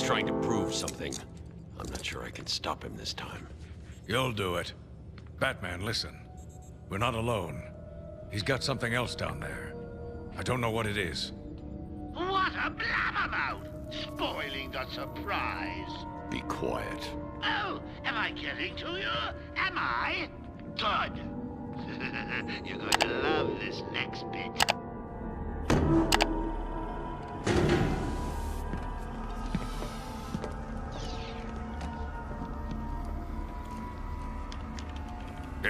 trying to prove something. I'm not sure I can stop him this time. You'll do it. Batman, listen. We're not alone. He's got something else down there. I don't know what it is. What a blabbermouth! Spoiling the surprise. Be quiet. Oh, am I getting to you? Am I? Good. You're going to love this next bit.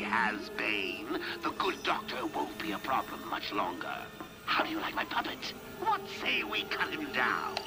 her. Sorry, Hasbane. The good doctor won't be a problem much longer. How do you like my puppet? What say we cut him down?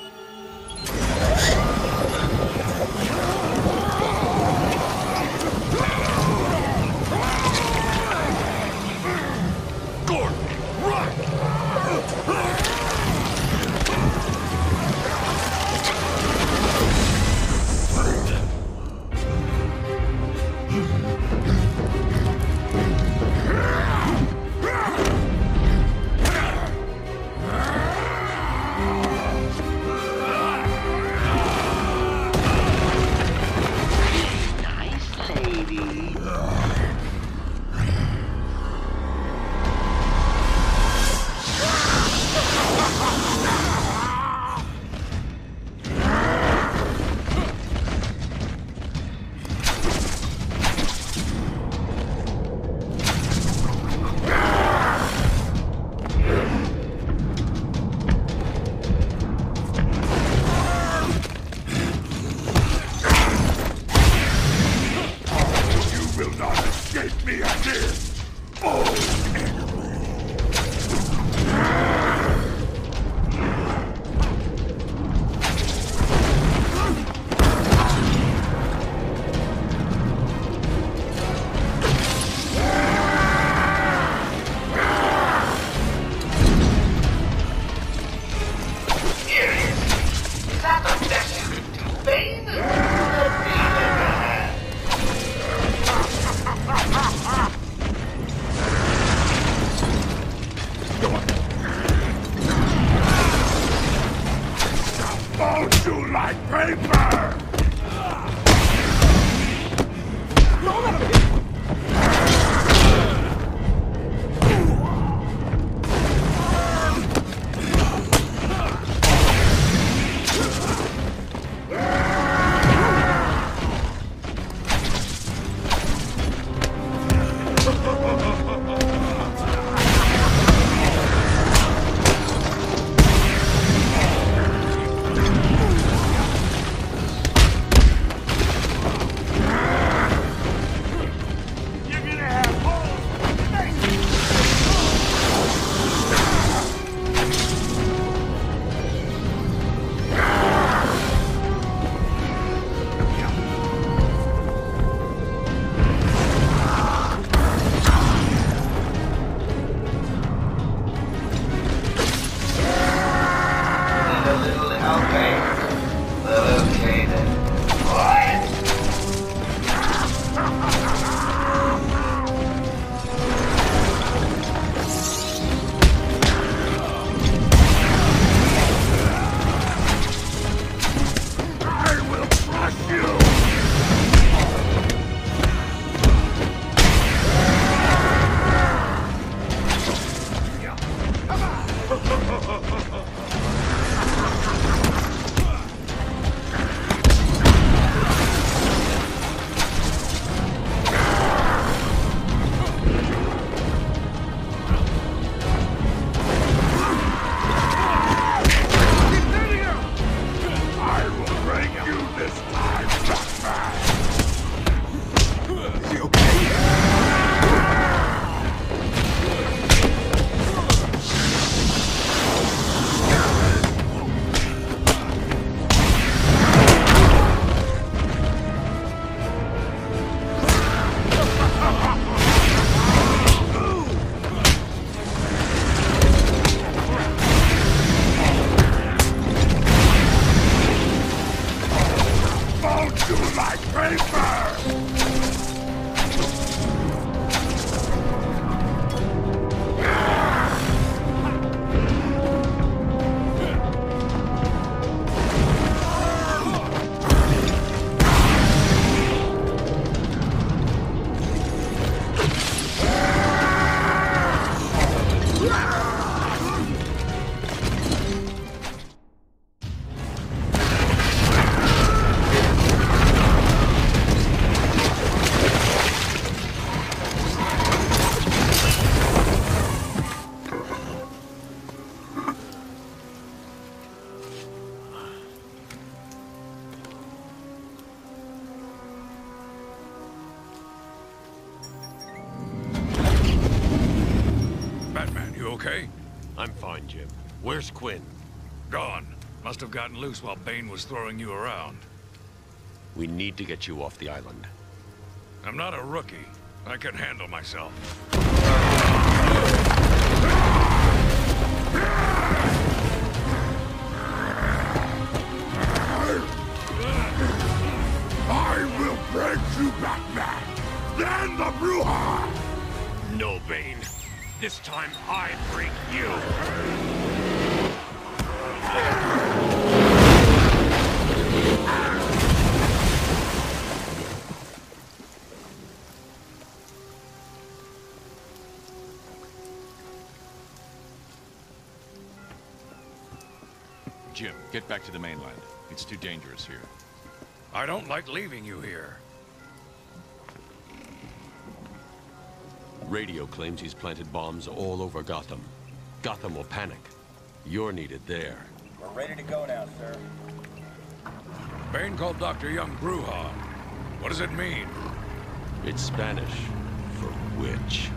Fold you like paper! Roll! little help, helping. Yeah! Okay? I'm fine, Jim. Where's Quinn? Gone. Must have gotten loose while Bane was throwing you around. We need to get you off the island. I'm not a rookie. I can handle myself. I will break you, Batman! Then the Bruja! No, Bane. This time I break you. Jim, get back to the mainland. It's too dangerous here. I don't like leaving you here. Radio claims he's planted bombs all over Gotham. Gotham will panic. You're needed there. We're ready to go now, sir. Bane called Dr. Young Bruja. What does it mean? It's Spanish for witch.